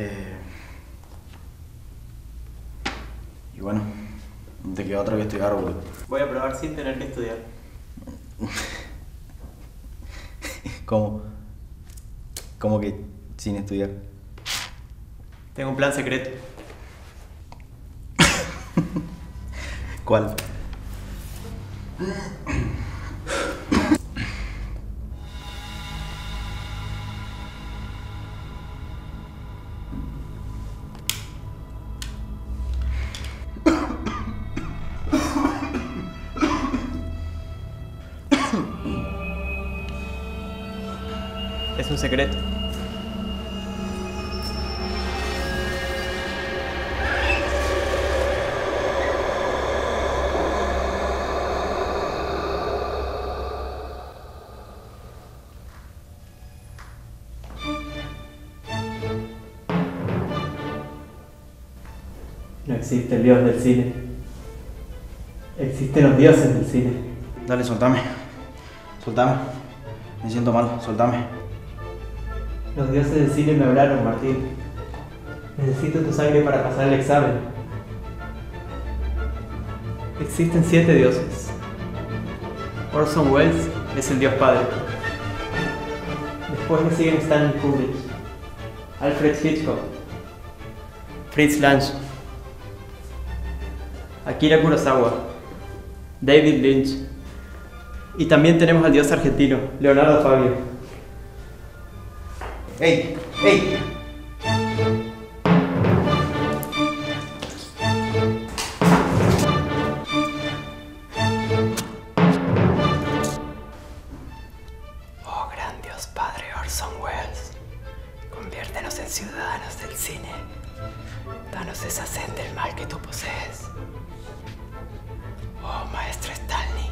Eh, y bueno, no te queda otra que estudiar, boludo. Voy a probar sin tener que estudiar. ¿Cómo? ¿Cómo que sin estudiar? Tengo un plan secreto. ¿Cuál? Es un secreto. Existe el dios del cine. Existen los dioses del cine. Dale, soltame. Soltame. Me siento mal, soltame. Los dioses del cine me hablaron, Martín. Necesito tu sangre para pasar el examen. Existen siete dioses. Orson Welles es el dios padre. Después le siguen Stanley Kubrick, Alfred Hitchcock, Fritz Lang, Akira Kurosawa, David Lynch. Y también tenemos al dios argentino, Leonardo Fabio. ¡Ey! ¡Ey! del cine, danos esa sed del mal que tú posees. Oh, maestro Stanley,